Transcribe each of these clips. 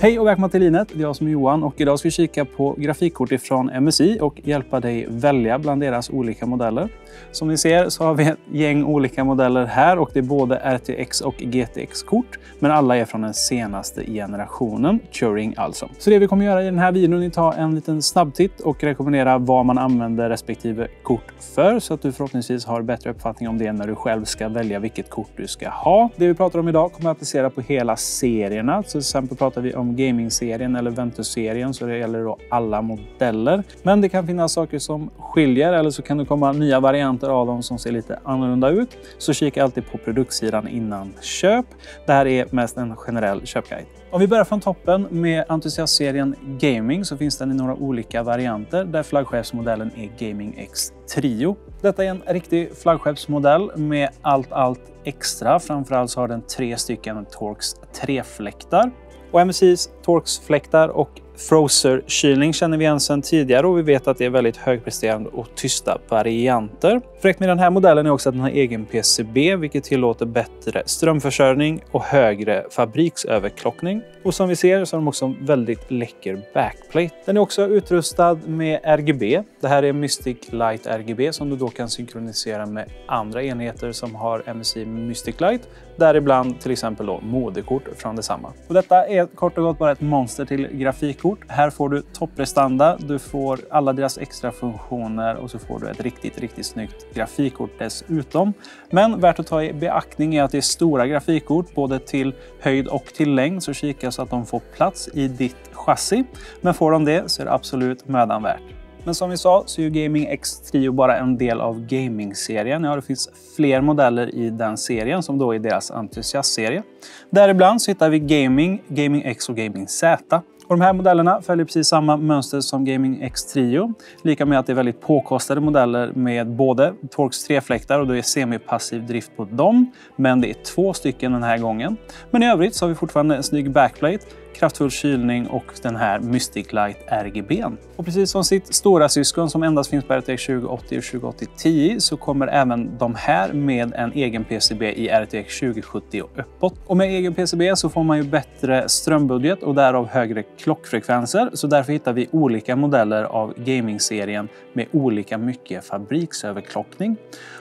Hej och välkomna till Linet. Det är jag som är Johan och idag ska vi kika på grafikkort ifrån MSI och hjälpa dig välja bland deras olika modeller. Som ni ser så har vi ett gäng olika modeller här och det är både RTX och GTX-kort. Men alla är från den senaste generationen, Turing alltså. Så det vi kommer göra i den här videon är att ta en liten snabbtitt och rekommendera vad man använder respektive kort för så att du förhoppningsvis har bättre uppfattning om det när du själv ska välja vilket kort du ska ha. Det vi pratar om idag kommer att applicera på hela serierna. Så till exempel pratar vi om gaming-serien eller Ventus-serien så det gäller då alla modeller. Men det kan finnas saker som skiljer eller så kan det komma nya varianter av dem som ser lite annorlunda ut. Så kika alltid på produktsidan innan köp. Det här är mest en generell köpguide. Om vi börjar från toppen med entusiastserien Gaming så finns den i några olika varianter där flaggskeppsmodellen är Gaming X Trio. Detta är en riktig flaggskeppsmodell med allt allt extra. Framförallt så har den tre stycken Torx 3-fläktar. Och MSIs Torx-fläktar och Frozer-kylning känner vi igen sedan tidigare och vi vet att det är väldigt högpresterande och tysta varianter. Fräckt med den här modellen är också att den har egen PCB vilket tillåter bättre strömförsörjning och högre fabriksöverklockning. Och som vi ser så har de också en väldigt läcker backplate. Den är också utrustad med RGB. Det här är Mystic Light RGB som du då kan synkronisera med andra enheter som har MSI Mystic Light. Däribland till exempel då moderkort från detsamma. Och detta är kort och gott bara ett monster till grafikkort. Här får du topprestanda, du får alla deras extra funktioner och så får du ett riktigt, riktigt snyggt grafikkort dessutom. Men värt att ta i beaktning är att det är stora grafikkort både till höjd och till längd så kika så att de får plats i ditt chassi. Men får de det så är det absolut mödan värt. Men som vi sa så är Gaming X Trio bara en del av gaming-serien. Ja, det finns fler modeller i den serien som då är deras entusiastserie. Däribland så hittar vi Gaming, Gaming X och Gaming Z. Och de här modellerna följer precis samma mönster som Gaming X Trio. Lika med att det är väldigt påkostade modeller med både Torx 3-fläktar och då är semipassiv drift på dem. Men det är två stycken den här gången. Men i övrigt så har vi fortfarande en snygg backplate kraftfull kylning och den här Mystic Light RGB. Och precis som sitt stora syskon som endast finns på RTX 2080 och 2080 så kommer även de här med en egen PCB i RTX 2070 och uppåt. Och med egen PCB så får man ju bättre strömbudget och därav högre klockfrekvenser. Så därför hittar vi olika modeller av gaming-serien med olika mycket fabriksöverklockning.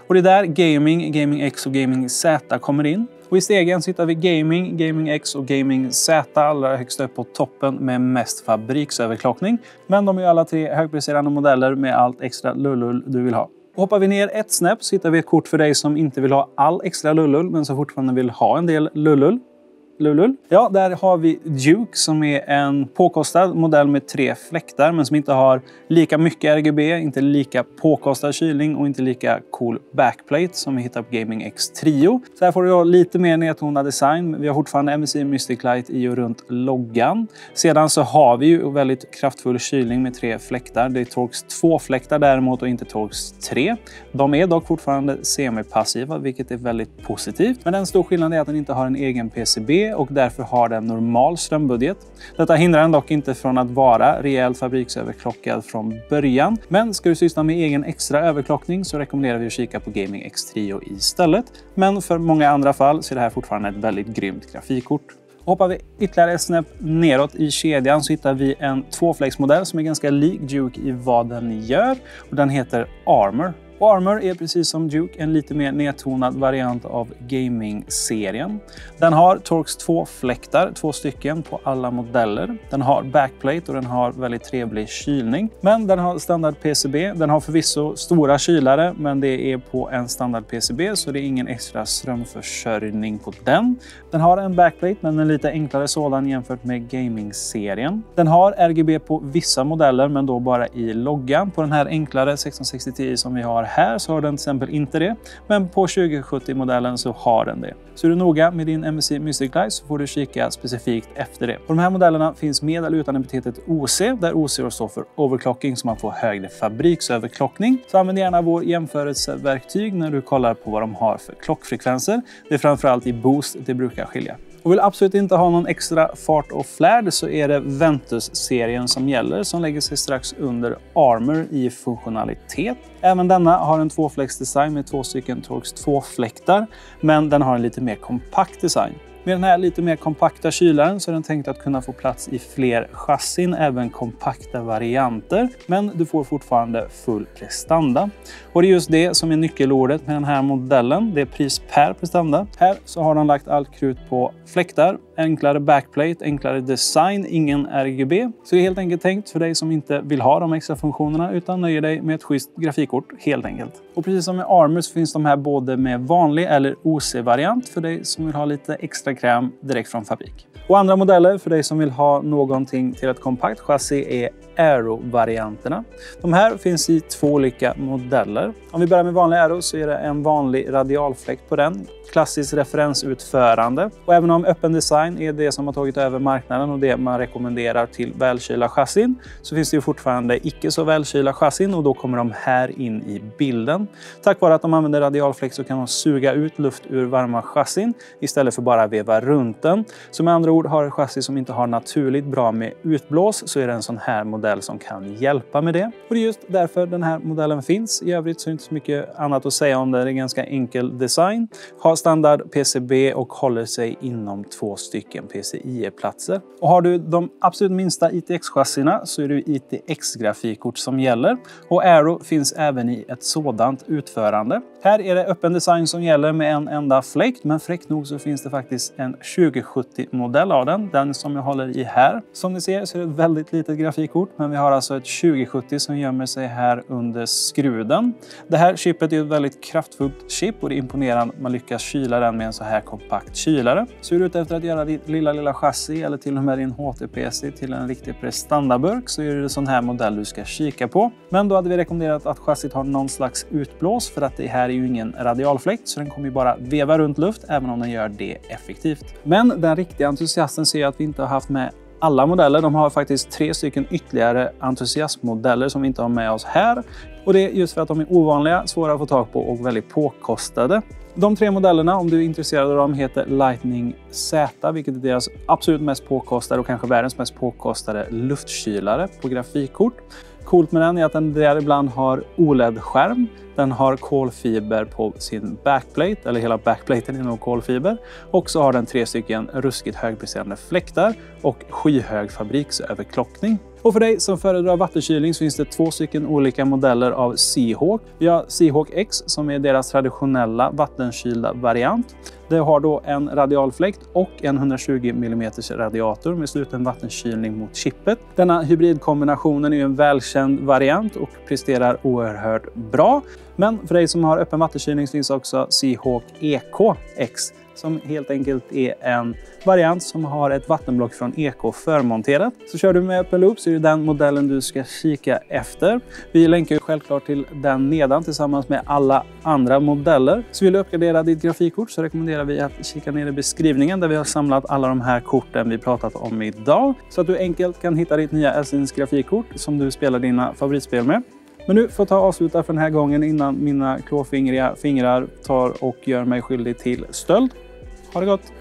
Och det är där Gaming, Gaming X och Gaming Z kommer in. Och i stegen hittar vi Gaming, Gaming X och Gaming Z allra högst upp på toppen med mest fabriksöverklockning. Men de är alla tre högpresterande modeller med allt extra lullull du vill ha. Och hoppar vi ner ett snäpp så hittar vi ett kort för dig som inte vill ha all extra lullull men som fortfarande vill ha en del lullull. Lulul. Ja, där har vi Duke som är en påkostad modell med tre fläktar men som inte har lika mycket RGB, inte lika påkostad kylning och inte lika cool backplate som vi hittar på Gaming X Trio. Så här får du lite mer nedtonad design. Vi har fortfarande MSI Mystic Light i och runt loggan. Sedan så har vi ju väldigt kraftfull kylning med tre fläktar. Det är Torx 2-fläktar däremot och inte Torx 3. De är dock fortfarande semipassiva, vilket är väldigt positivt. Men en stor skillnad är att den inte har en egen PCB och därför har den normal strömbudget. Detta hindrar den dock inte från att vara rejält fabriksöverklockad från början. Men ska du syssla med egen extra överklockning så rekommenderar vi att kika på Gaming X Trio istället. Men för många andra fall så är det här fortfarande ett väldigt grymt grafikkort. Hoppar vi ytterligare ett snäpp neråt i kedjan så hittar vi en tvåfläcksmodell som är ganska lik Duke i vad den gör. Och den heter Armor. Och Armor är precis som Duke en lite mer nedtonad variant av gaming-serien. Den har Torx 2-fläktar, två stycken på alla modeller. Den har backplate och den har väldigt trevlig kylning. Men den har standard PCB. Den har förvisso stora kylare, men det är på en standard PCB så det är ingen extra strömförsörjning på den. Den har en backplate, men en lite enklare sådan jämfört med gaming-serien. Den har RGB på vissa modeller, men då bara i loggan. På den här enklare 1660 Ti som vi har här så har den till exempel inte det. Men på 2070-modellen så har den det. Så är du noga med din MSI Mystic Light så får du kika specifikt efter det. Och de här modellerna finns med eller utan epitetet OC, där OC står för overclocking så man får högre fabriksöverklockning. Så använd gärna vår jämförelseverktyg när du kollar på vad de har för klockfrekvenser. Det är framförallt i boost det brukar skilja. Och vill absolut inte ha någon extra fart och flärd så är det Ventus-serien som gäller som lägger sig strax under Armor i funktionalitet. Även denna har en tvåfläcksdesign med två stycken Torx 2-fläktar men den har en lite mer kompakt design. Med den här lite mer kompakta kylaren så är den tänkt att kunna få plats i fler chassin, även kompakta varianter. Men du får fortfarande full prestanda. Och det är just det som är nyckelordet med den här modellen. Det är pris per prestanda. Här så har de lagt allt krut på fläktar, enklare backplate, enklare design, ingen RGB. Så det är helt enkelt tänkt för dig som inte vill ha de extra funktionerna utan nöjer dig med ett schysst grafikkort helt enkelt. Och precis som med Armor så finns de här både med vanlig eller OC-variant för dig som vill ha lite extra kräm direkt från fabrik. Och andra modeller för dig som vill ha någonting till ett kompakt chassi är Aero-varianterna. De här finns i två olika modeller. Om vi börjar med vanlig Aero så är det en vanlig radialfläkt på den. Klassiskt referensutförande. Och även om öppen design är det som har tagit över marknaden och det man rekommenderar till välkylda chassin så finns det ju fortfarande icke så välkylda chassin och då kommer de här in i bilden. Tack vare att de använder radialfläkt så kan de suga ut luft ur varma chassin istället för bara veva runt den. Så med andra ord har ett chassi som inte har naturligt bra med utblås så är det en sån här modell som kan hjälpa med det. Och det är just därför den här modellen finns. I övrigt så är det inte så mycket annat att säga om den. Det är ganska enkel design. Har standard PCB och håller sig inom två stycken PCIe-platser. Och har du de absolut minsta ITX-chassina så är det ITX-grafikkort som gäller. Och Aero finns även i ett sådant utförande. Här är det öppen design som gäller med en enda fläkt, men fräckt nog så finns det faktiskt en 2070-modell av den, den som jag håller i här. Som ni ser så är det ett väldigt litet grafikkort, men vi har alltså ett 2070 som gömmer sig här under skruden. Det här chippet är ett väldigt kraftfullt chip och det är imponerande att man lyckas kyla den med en så här kompakt kylare. Så är du ute efter att göra ditt lilla, lilla chassi eller till och med din HT-PC till en riktig prestandaburk så är det en sån här modell du ska kika på. Men då hade vi rekommenderat att chassit har någon slags utblås för att det här är ju ingen radialfläkt så den kommer ju bara veva runt luft även om den gör det effektivt. Men den riktiga entusiasten ser att vi inte har haft med alla modeller. De har faktiskt tre stycken ytterligare entusiastmodeller som vi inte har med oss här. Och det är just för att de är ovanliga, svåra att få tag på och väldigt påkostade. De tre modellerna, om du är intresserad av dem, heter Lightning Z, vilket är deras absolut mest påkostade och kanske världens mest påkostade luftkylare på grafikkort. Coolt med den är att den där ibland har OLED-skärm. Den har kolfiber på sin backplate, eller hela backplaten inom kolfiber. Och så har den tre stycken ruskigt högpresterande fläktar och skyhög fabriksöverklockning. Och för dig som föredrar vattenkylning så finns det två stycken olika modeller av Seahawk. Vi har Seahawk X som är deras traditionella vattenkylda variant. Det har då en radialfläkt och en 120 mm radiator med sluten vattenkylning mot chippet. Denna hybridkombinationen är en välkänd variant och presterar oerhört bra. Men för dig som har öppen vattenkylning finns också Seahawk EK X som helt enkelt är en variant som har ett vattenblock från EK förmonterat. Så kör du med öppen loop så är det den modellen du ska kika efter. Vi länkar självklart till den nedan tillsammans med alla andra modeller. Så vill du uppgradera ditt grafikkort så rekommenderar vi att kika ner i beskrivningen där vi har samlat alla de här korten vi pratat om idag. Så att du enkelt kan hitta ditt nya Elsins grafikkort som du spelar dina favoritspel med. Men nu får jag ta och avsluta för den här gången innan mina klåfingriga fingrar tar och gör mig skyldig till stöld. Ha det gott!